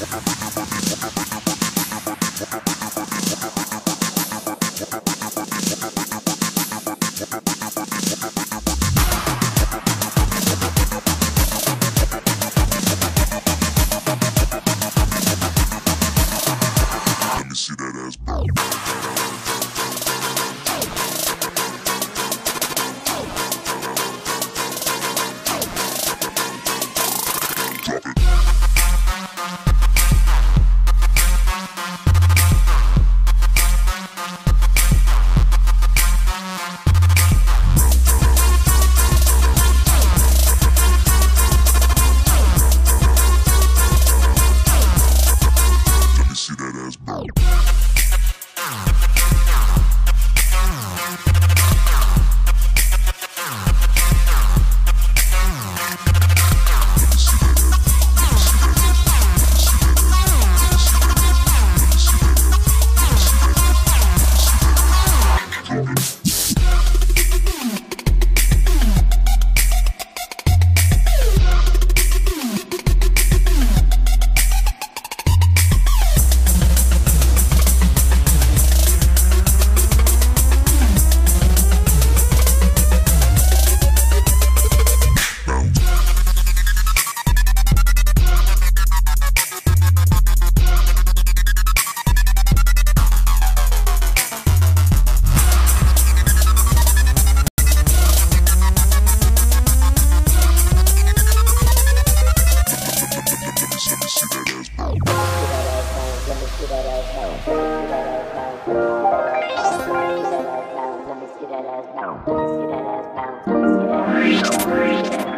apa apa apa apa apa Let me see that ass bounce. Let me see that ass bounce. Let me see that ass bounce.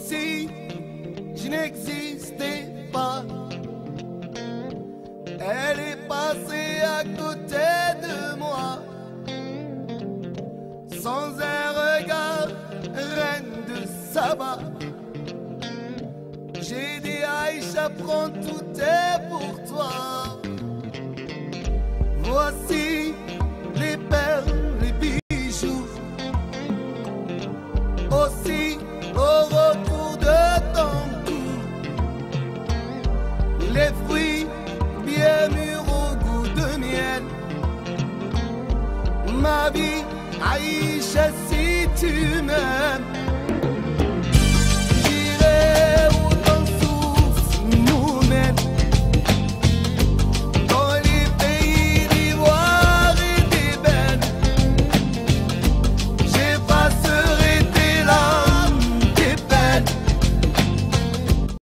Si je n'existais pas. Elle est passée à côté de moi. Sans un regard, reine de Saba. J'ai dit Aïcha, prends tout est pour toi. Voici niyetime